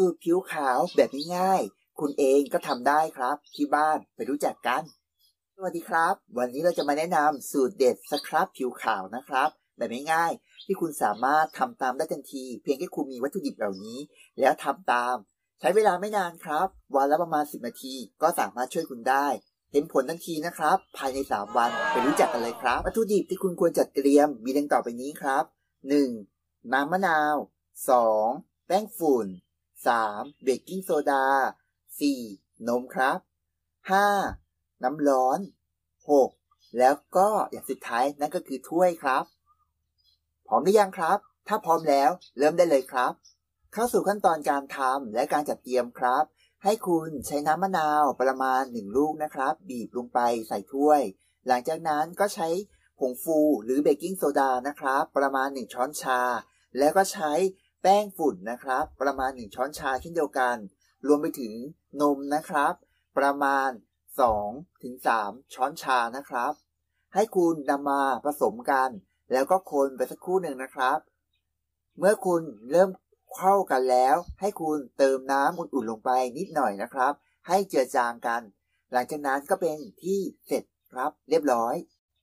สูตรผิวขาวแบบง่ายๆ คุณเองก็ทำได้ครับ ที่บ้านไปรู้จักกัน สวัสดีครับ วันนี้เราจะมาแนะนำสูตรเด็ดสครับผิวขาวนะครับ แบบง่ายๆ ที่คุณสามารถทำตามได้ทันที เพียงแค่คุณมีวัตถุดิบเหล่านี้ แล้วทำตาม ใช้เวลาไม่นานครับ วันละประมาณ 10 นาที ก็สามารถช่วยคุณได้เห็นผลทันทีนะครับ ภายใน 3 วันไปรู้จักกันเลยครับ วัตถุดิบที่คุณควรจัดเตรียมมีดังต่อไปนี้ครับ 1. น้ำมะนาว 2. แป้งฝุ่น 3. เบกกิ้งโซดา 4. นมครับ 5. น้ำร้อน 6. แล้วก็อย่างสุดท้ายนั่นก็คือถ้วยครับ พร้อมหรือยังครับ ถ้าพร้อมแล้วเริ่มได้เลยครับ เข้าสู่ขั้นตอนการทำและการจัดเตรียมครับ ให้คุณใช้น้ำมะนาวประมาณ 1 ลูกนะครับ บีบลงไปใส่ถ้วย หลังจากนั้นก็ใช้ผงฟูหรือเบกกิ้งโซดานะครับ ประมาณ 1 ช้อนชา แล้วก็ใช้ แป้งฝุ่นนะครับ ประมาณ 1 ช้อนชาเช่นเดียวกัน รวมไปถึงนมนะครับ ประมาณ 2-3ถึงช้อนชานะครับ ให้คุณนำมาผสมกัน แล้วก็คนไปสักครู่หนึ่งนะครับ เมื่อคุณเริ่มเข้ากันแล้ว ให้คุณเติมน้ำอุ่นๆลงไปนิดหน่อยนะครับ ให้เจือจางกัน หลังจากนั้นก็เป็นที่เสร็จครับเรียบร้อย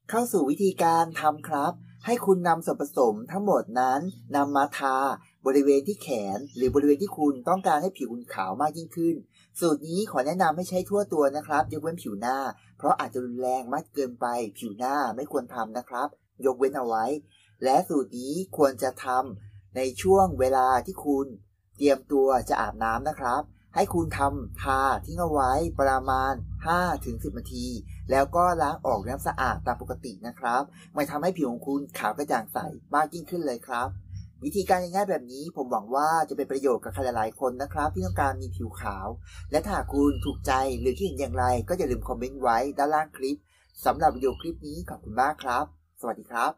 เข้าสู่วิธีการทำครับ ให้คุณนำส่วนผสมทั้งหมดนั้นนำมาทาบริเวณที่แขน หรือบริเวณที่คุณต้องการให้ผิวคุณขาวมากยิ่งขึ้น สูตรนี้ขอแนะนำให้ใช้ทั่วตัวนะครับ ยกเว้นผิวหน้า เพราะอาจจะรุนแรงมากเกินไปผิวหน้าไม่ควรทำนะครับ ยกเว้นเอาไว้ และสูตรนี้ควรจะทำในช่วงเวลาที่คุณ เตรียมตัวจะอาบน้ำนะครับ ให้คุณทำทาทิ้งเอาไว้ประมาณ 5-10 นาที แล้วก็ล้างออกน้ำสะอาดตามปกตินะครับ ไมันทำให้ผิวของคุณขาวกระจ่างใสมากยิ่งขึ้นเลยครับวิธีการง่ายๆแบบนี้ผมหวังว่าจะเป็นประโยชน์กับใครหลายๆคนนะครับ ที่ต้องการมีผิวขาว และถ้าคุณถูกใจหรือคิดเห็นอย่างไร ก็อย่าลืมคอมเมนต์ไว้ด้านล่างคลิปสำหรับวิดีโอคลิปนี้ขอบคุณมากครับ สวัสดีครับ